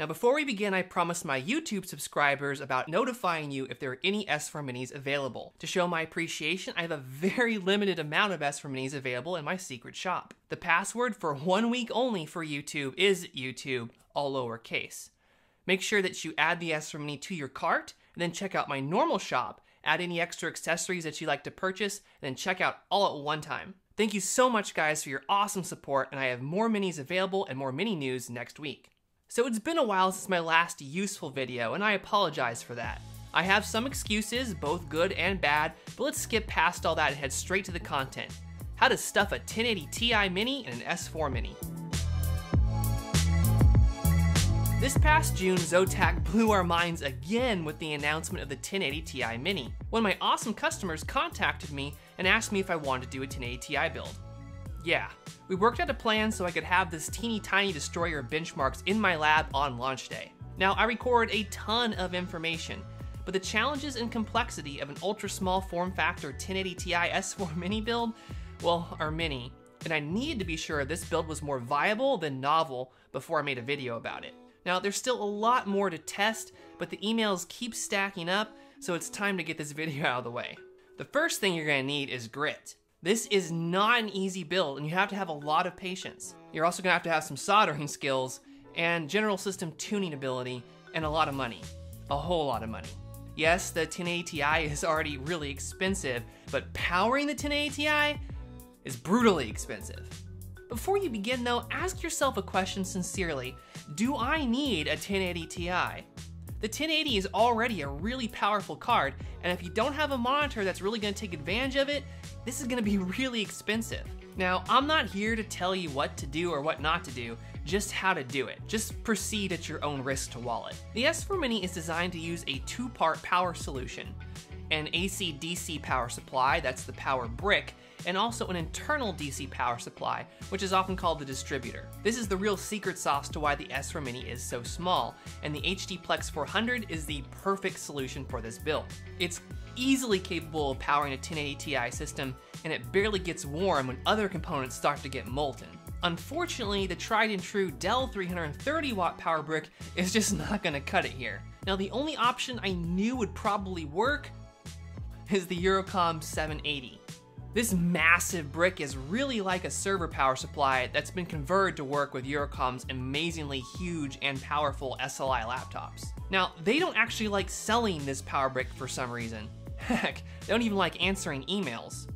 Now before we begin, I promised my YouTube subscribers about notifying you if there are any S4 Minis available. To show my appreciation, I have a very limited amount of S4 Minis available in my secret shop. The password for one week only for YouTube is YouTube, all lowercase. Make sure that you add the S4 Mini to your cart, and then check out my normal shop, add any extra accessories that you like to purchase, and then check out all at one time. Thank you so much guys for your awesome support, and I have more minis available and more mini news next week. So it's been a while since my last useful video, and I apologize for that. I have some excuses, both good and bad, but let's skip past all that and head straight to the content. How to stuff a 1080 Ti Mini in an S4 Mini. This past June, Zotac blew our minds again with the announcement of the 1080 Ti Mini. Of my awesome customers contacted me and asked me if I wanted to do a 1080 Ti build. Yeah, we worked out a plan so I could have this teeny tiny destroyer benchmarks in my lab on launch day. Now, I record a ton of information, but the challenges and complexity of an ultra small form factor 1080 Ti S4 mini build, well, are many, and I needed to be sure this build was more viable than novel before I made a video about it. Now, there's still a lot more to test, but the emails keep stacking up, so it's time to get this video out of the way. The first thing you're gonna need is grit. This is not an easy build and you have to have a lot of patience. You're also gonna have to have some soldering skills and general system tuning ability and a lot of money. A whole lot of money. Yes, the 1080 Ti is already really expensive, but powering the 1080 Ti is brutally expensive. Before you begin though, ask yourself a question sincerely. Do I need a 1080 Ti? The 1080 is already a really powerful card, and if you don't have a monitor that's really gonna take advantage of it, this is gonna be really expensive. Now, I'm not here to tell you what to do or what not to do, just how to do it. Just proceed at your own risk to wallet. The S4 Mini is designed to use a two-part power solution. An AC-DC power supply, that's the power brick, and also an internal DC power supply, which is often called the distributor. This is the real secret sauce to why the S4 Mini is so small, and the HDPlex 400 is the perfect solution for this build. It's easily capable of powering a 1080 Ti system, and it barely gets warm when other components start to get molten. Unfortunately, the tried and true Dell 330 watt power brick is just not gonna cut it here. Now the only option I knew would probably work is the Eurocom 780. This massive brick is really like a server power supply that's been converted to work with Eurocom's amazingly huge and powerful SLI laptops. Now, they don't actually like selling this power brick for some reason. Heck, they don't even like answering emails.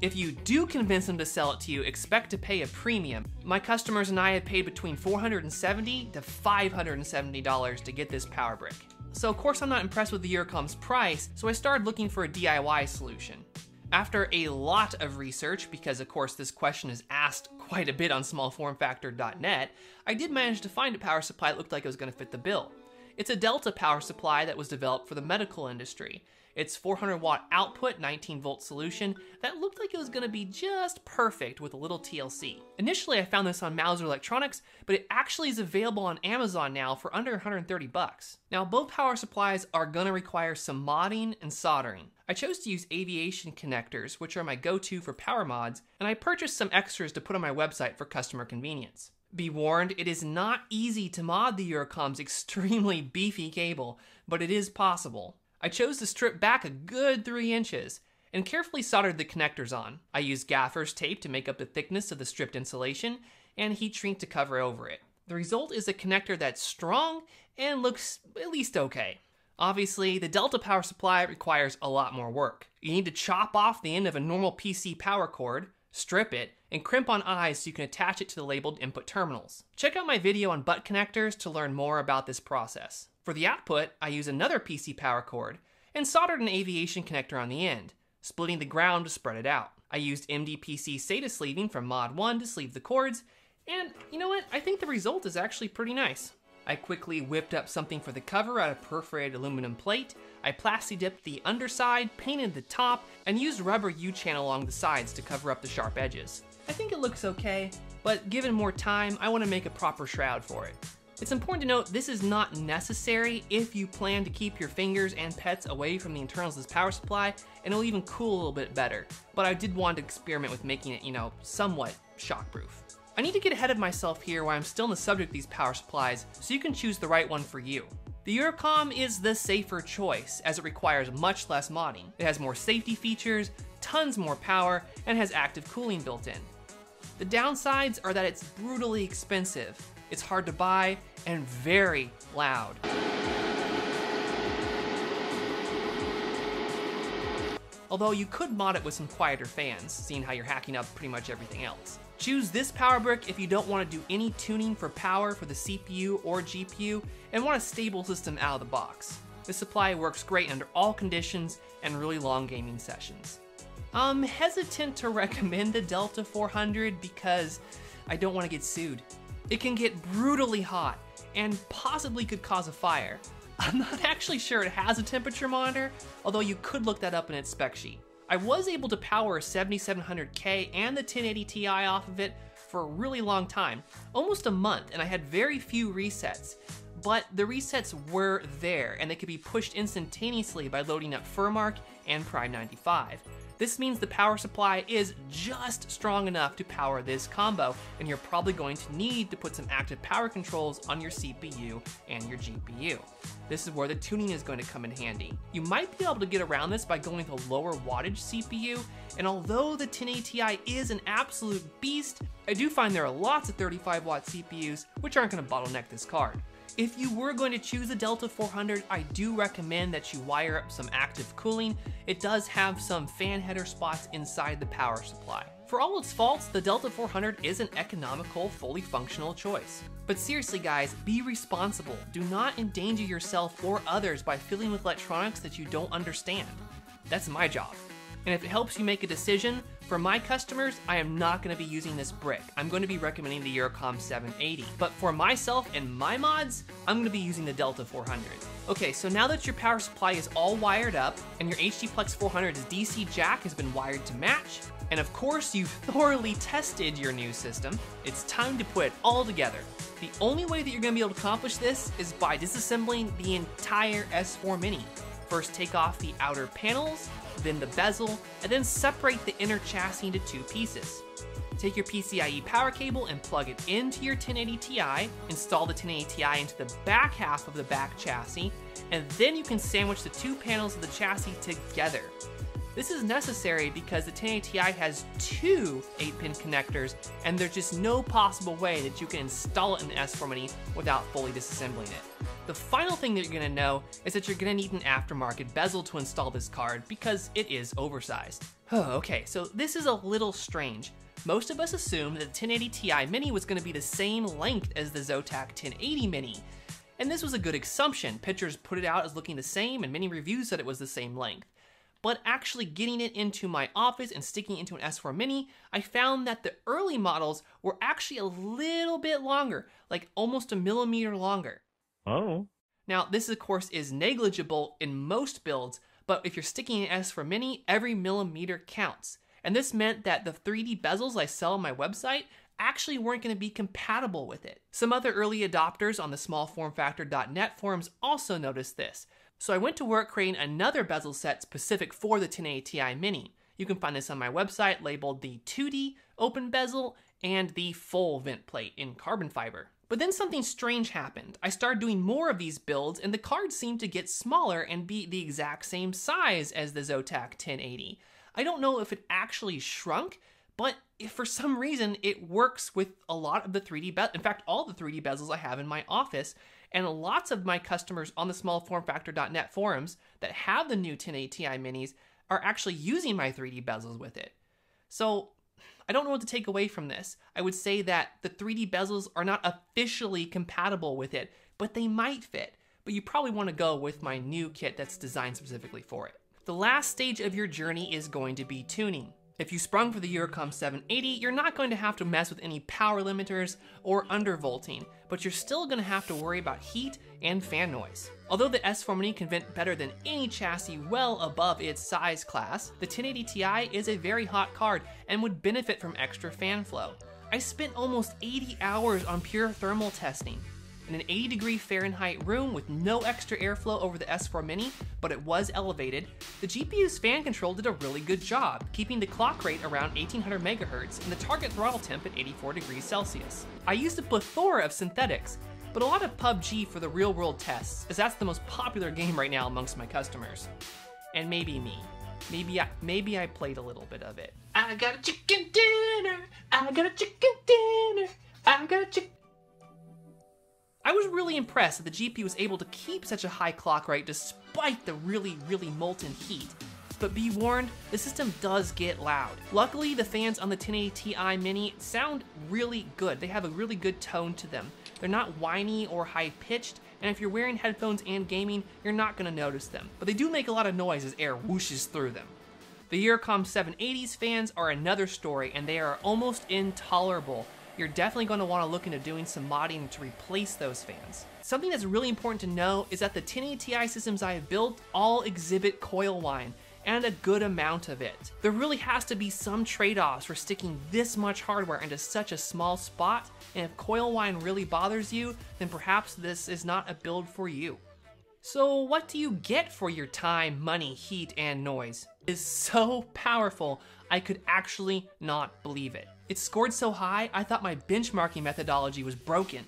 If you do convince them to sell it to you, expect to pay a premium. My customers and I have paid between 470 to $570 to get this power brick. So of course I'm not impressed with the Eurocom's price, so I started looking for a DIY solution. After a lot of research, because of course this question is asked quite a bit on smallformfactor.net, I did manage to find a power supply that looked like it was going to fit the bill. It's a Delta power supply that was developed for the medical industry. Its 400 watt output, 19 volt solution, that looked like it was gonna be just perfect with a little TLC. Initially, I found this on Mouser Electronics, but it actually is available on Amazon now for under 130 bucks. Now, both power supplies are gonna require some modding and soldering. I chose to use aviation connectors, which are my go-to for power mods, and I purchased some extras to put on my website for customer convenience. Be warned, it is not easy to mod the Eurocom's extremely beefy cable, but it is possible. I chose to strip back a good 3 inches and carefully soldered the connectors on. I used gaffer's tape to make up the thickness of the stripped insulation and heat shrink to cover over it. The result is a connector that's strong and looks at least okay. Obviously, the Delta power supply requires a lot more work. You need to chop off the end of a normal PC power cord, strip it, and crimp on eyes so you can attach it to the labeled input terminals. Check out my video on butt connectors to learn more about this process. For the output, I use another PC power cord and soldered an aviation connector on the end, splitting the ground to spread it out. I used MDPC SATA sleeving from Mod 1 to sleeve the cords, and you know what? I think the result is actually pretty nice. I quickly whipped up something for the cover out of perforated aluminum plate, I plasti dipped the underside, painted the top, and used rubber U-channel along the sides to cover up the sharp edges. I think it looks okay, but given more time, I want to make a proper shroud for it. It's important to note this is not necessary if you plan to keep your fingers and pets away from the internals of this power supply, and it'll even cool a little bit better. But I did want to experiment with making it, you know, somewhat shockproof. I need to get ahead of myself here while I'm still in the subject of these power supplies so you can choose the right one for you. The Eurocom is the safer choice as it requires much less modding. It has more safety features, tons more power, and has active cooling built in. The downsides are that it's brutally expensive, it's hard to buy, and very loud. Although you could mod it with some quieter fans, seeing how you're hacking up pretty much everything else. Choose this power brick if you don't want to do any tuning for power for the CPU or GPU and want a stable system out of the box. This supply works great under all conditions and really long gaming sessions. I'm hesitant to recommend the Delta 400 because I don't want to get sued. It can get brutally hot and possibly could cause a fire. I'm not actually sure it has a temperature monitor, although you could look that up in its spec sheet. I was able to power a 7700K and the 1080 Ti off of it for a really long time, almost a month, and I had very few resets. But the resets were there, and they could be pushed instantaneously by loading up Furmark and Prime 95. This means the power supply is just strong enough to power this combo, and you're probably going to need to put some active power controls on your CPU and your GPU. This is where the tuning is going to come in handy. You might be able to get around this by going with a lower wattage CPU, and although the 1080 Ti is an absolute beast, I do find there are lots of 35 watt CPUs which aren't going to bottleneck this card. If you were going to choose a Delta 400, I do recommend that you wire up some active cooling. It does have some fan header spots inside the power supply. For all its faults, the Delta 400 is an economical, fully functional choice. But seriously guys, be responsible. Do not endanger yourself or others by filling with electronics that you don't understand. That's my job. And if it helps you make a decision, for my customers, I am not going to be using this brick. I'm going to be recommending the Eurocom 780. But for myself and my mods, I'm going to be using the Delta 400. Okay, so now that your power supply is all wired up and your HDPlex 400's DC jack has been wired to match, and of course you've thoroughly tested your new system, it's time to put it all together. The only way that you're going to be able to accomplish this is by disassembling the entire S4 Mini. First take off the outer panels, then the bezel, and then separate the inner chassis into two pieces. Take your PCIe power cable and plug it into your 1080 Ti, install the 1080 Ti into the back half of the back chassis, and then you can sandwich the two panels of the chassis together. This is necessary because the 1080 Ti has two 8-pin connectors, and there's just no possible way that you can install it in the S4 Mini without fully disassembling it. The final thing that you're gonna know is that you're gonna need an aftermarket bezel to install this card because it is oversized. okay, so this is a little strange. Most of us assumed that the 1080 Ti Mini was gonna be the same length as the Zotac 1080 Mini. And this was a good assumption. Pictures put it out as looking the same and many reviews said it was the same length but actually getting it into my office and sticking into an S4 Mini, I found that the early models were actually a little bit longer, like almost a millimeter longer. Oh. Now, this of course is negligible in most builds, but if you're sticking an S4 Mini, every millimeter counts. And this meant that the 3D bezels I sell on my website actually weren't going to be compatible with it. Some other early adopters on the smallformfactor.net forums also noticed this, so I went to work creating another bezel set specific for the 1080 Ti Mini. You can find this on my website labeled the 2D open bezel and the full vent plate in carbon fiber. But then something strange happened. I started doing more of these builds and the cards seemed to get smaller and be the exact same size as the Zotac 1080. I don't know if it actually shrunk, but if for some reason it works with a lot of the 3D bezels, in fact all the 3D bezels I have in my office, and lots of my customers on the smallformfactor.net forums that have the new 1080 Ti minis are actually using my 3D bezels with it. So I don't know what to take away from this. I would say that the 3D bezels are not officially compatible with it, but they might fit. But you probably want to go with my new kit that's designed specifically for it. The last stage of your journey is going to be tuning. If you sprung for the Eurocom 780, you're not going to have to mess with any power limiters or undervolting, but you're still going to have to worry about heat and fan noise. Although the S4 Mini can vent better than any chassis well above its size class, the 1080 Ti is a very hot card and would benefit from extra fan flow. I spent almost 80 hours on pure thermal testing. In an 80 degree Fahrenheit room with no extra airflow over the S4 Mini, but it was elevated, the GPU's fan control did a really good job, keeping the clock rate around 1800 MHz and the target throttle temp at 84 degrees Celsius. I used a plethora of synthetics, but a lot of PUBG for the real world tests, as that's the most popular game right now amongst my customers. And maybe me. Maybe I maybe I played a little bit of it. I got a chicken dinner. I got a chicken really impressed that the GPU was able to keep such a high clock rate despite the really, really molten heat. But be warned, the system does get loud. Luckily, the fans on the 1080 Ti Mini sound really good. They have a really good tone to them. They're not whiny or high pitched, and if you're wearing headphones and gaming, you're not gonna notice them. But they do make a lot of noise as air whooshes through them. The Eurocom 780s fans are another story, and they are almost intolerable. You're definitely going to want to look into doing some modding to replace those fans. Something that's really important to know is that the 1080 Ti systems I have built all exhibit coil whine, and a good amount of it. There really has to be some trade-offs for sticking this much hardware into such a small spot, and if coil whine really bothers you, then perhaps this is not a build for you. So what do you get for your time, money, heat, and noise? It is so powerful, I could actually not believe it. It scored so high, I thought my benchmarking methodology was broken.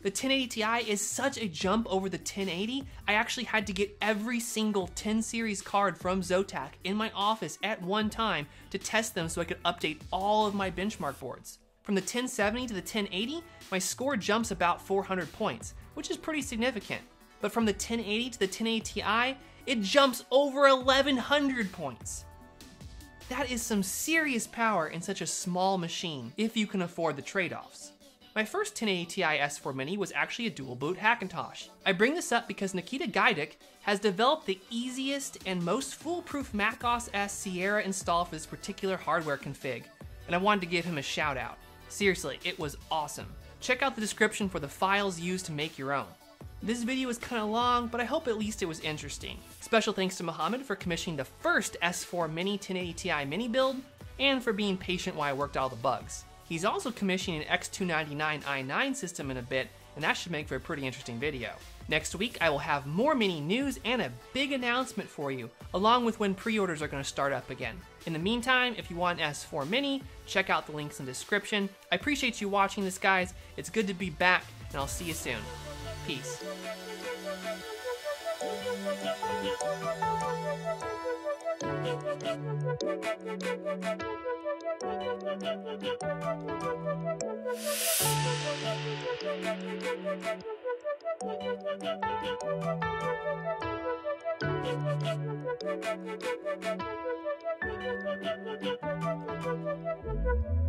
The 1080 Ti is such a jump over the 1080, I actually had to get every single 10 series card from Zotac in my office at one time to test them so I could update all of my benchmark boards. From the 1070 to the 1080, my score jumps about 400 points, which is pretty significant. But from the 1080 to the 1080 Ti, it jumps over 1100 points. That is some serious power in such a small machine, if you can afford the trade-offs. My first 1080 Ti S4 Mini was actually a dual boot Hackintosh. I bring this up because Nikita Gaidik has developed the easiest and most foolproof macOS S Sierra install for this particular hardware config, and I wanted to give him a shout out. Seriously, it was awesome. Check out the description for the files used to make your own. This video is kinda long, but I hope at least it was interesting. Special thanks to Mohammed for commissioning the first S4 Mini 1080 Ti mini build, and for being patient while I worked all the bugs. He's also commissioning an X299 i9 system in a bit, and that should make for a pretty interesting video. Next week, I will have more mini news and a big announcement for you, along with when pre-orders are going to start up again. In the meantime, if you want an S4 Mini, check out the links in the description. I appreciate you watching this, guys. It's good to be back, and I'll see you soon. Peace.